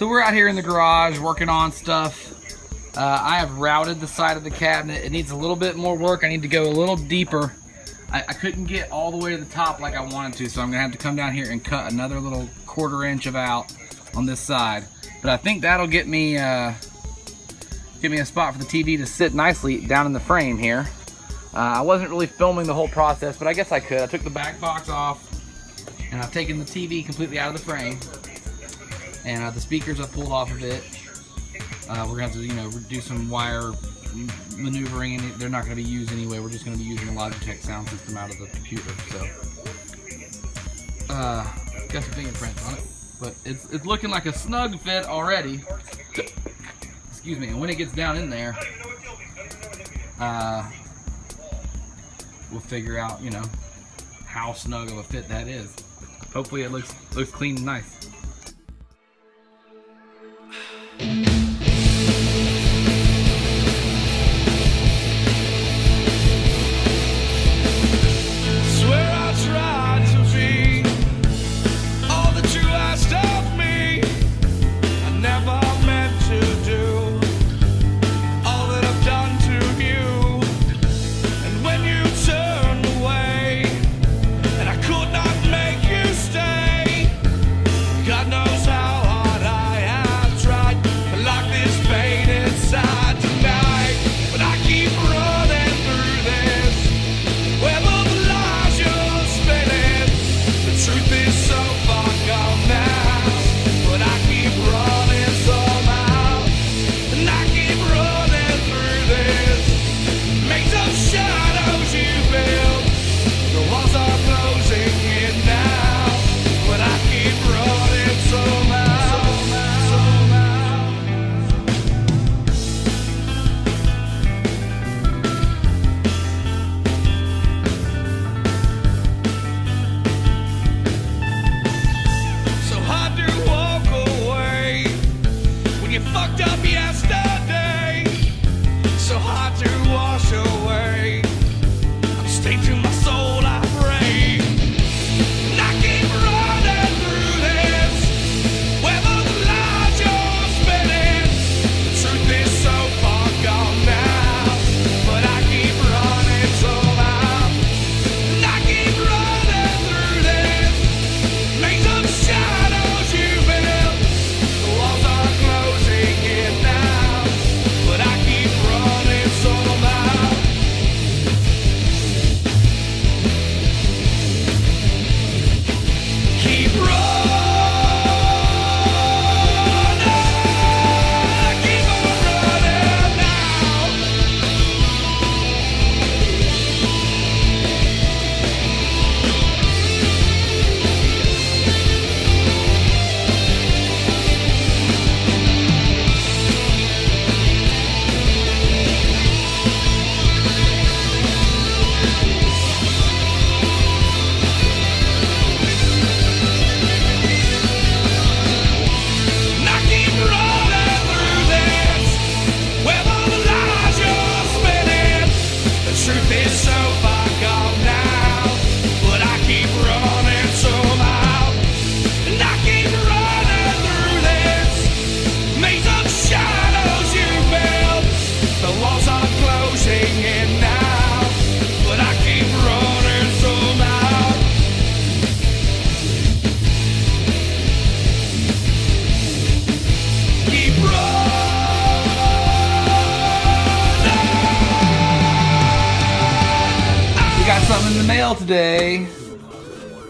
So we're out here in the garage working on stuff. Uh, I have routed the side of the cabinet. It needs a little bit more work. I need to go a little deeper. I, I couldn't get all the way to the top like I wanted to, so I'm gonna have to come down here and cut another little quarter inch of out on this side. But I think that'll get me uh, get me a spot for the TV to sit nicely down in the frame here. Uh, I wasn't really filming the whole process, but I guess I could. I took the back box off, and I've taken the TV completely out of the frame and uh, the speakers I pulled off of it. Uh, we're gonna have to, you know, do some wire maneuvering, and they're not gonna be used anyway. We're just gonna be using a Logitech sound system out of the computer. So, uh, got some fingerprints on it, but it's it's looking like a snug fit already. Excuse me. And when it gets down in there, uh, we'll figure out, you know, how snug of a fit that is. Hopefully, it looks looks clean and nice. Yesterday. So hard to wash away. I'm stained to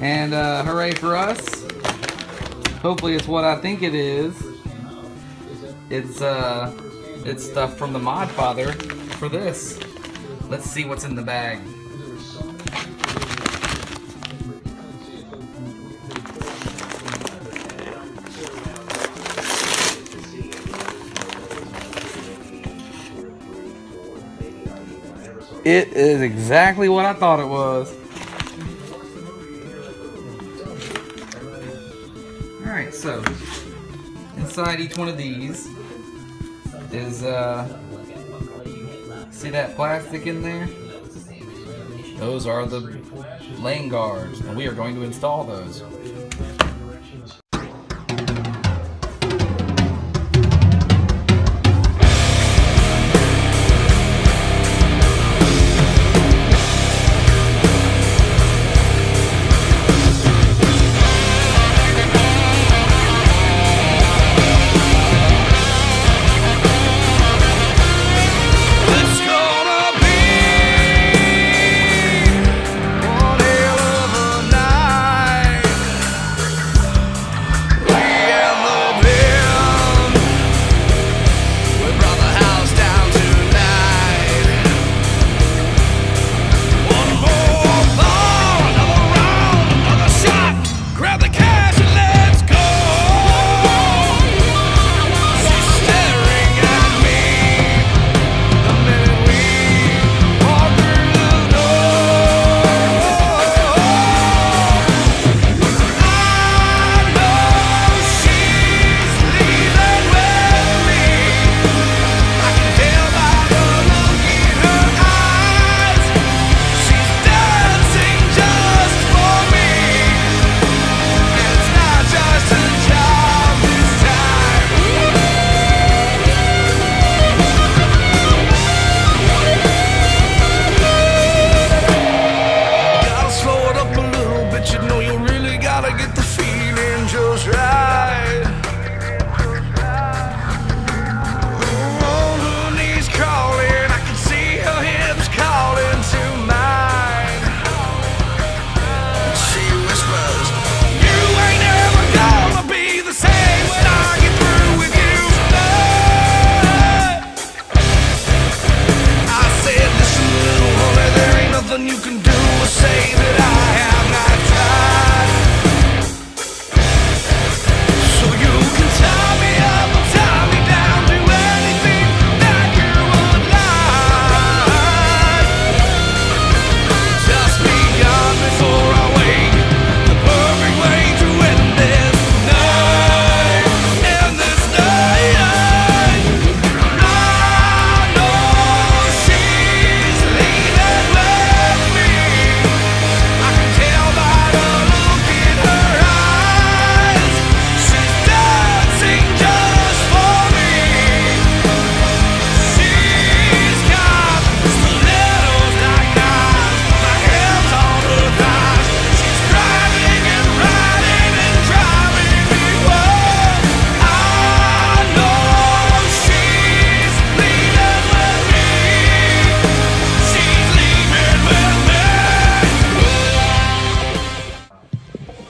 and uh, hooray for us! Hopefully, it's what I think it is. It's uh, it's stuff from the Modfather for this. Let's see what's in the bag. It is exactly what I thought it was. Inside each one of these is uh see that plastic in there? Those are the lane guards, and we are going to install those.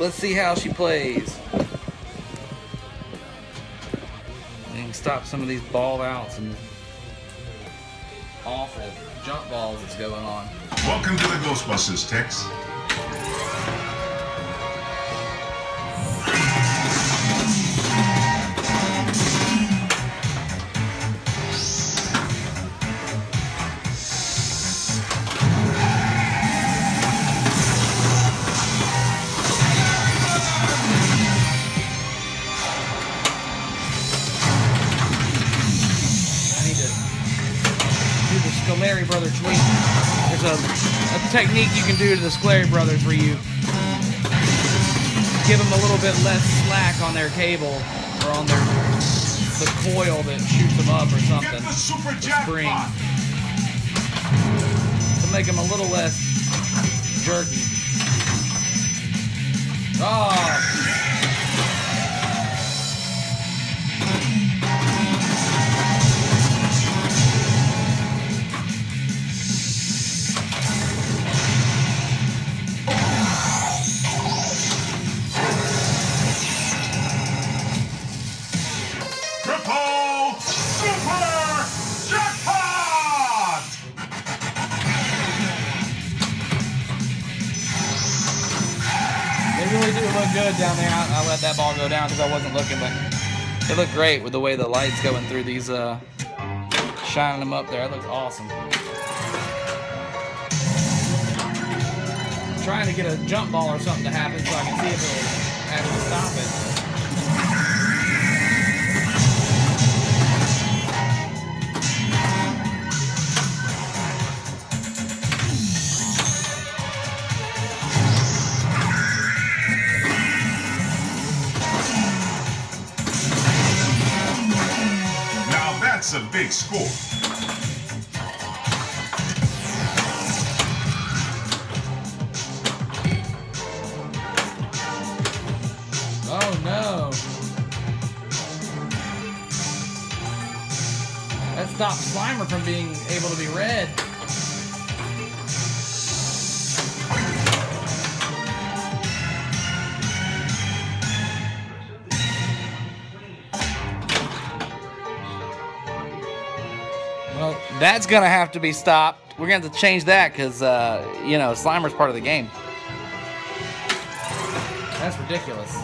Let's see how she plays. Can stop some of these ball outs and awful jump balls that's going on. Welcome to the Ghostbusters, Tex. A, a technique you can do to the Scoleri Brothers where you give them a little bit less slack on their cable or on their the coil that shoots them up or something. Get the super spring. To make them a little less jerky. Oh, They really do look good down there. I, I let that ball go down because I wasn't looking, but it looked great with the way the light's going through these, uh, shining them up there. It looks awesome. I'm trying to get a jump ball or something to happen so I can see if it'll actually stop it. Oh no. That stopped Slimer from being able to be red. Well, that's gonna have to be stopped. We're gonna have to change that because, uh, you know, Slimer's part of the game. That's ridiculous.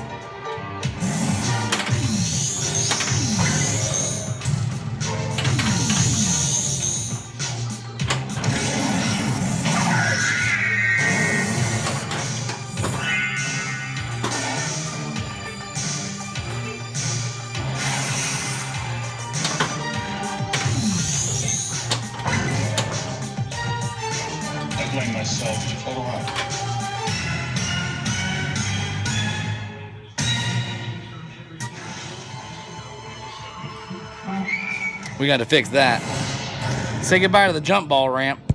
We got to fix that. Say goodbye to the jump ball ramp.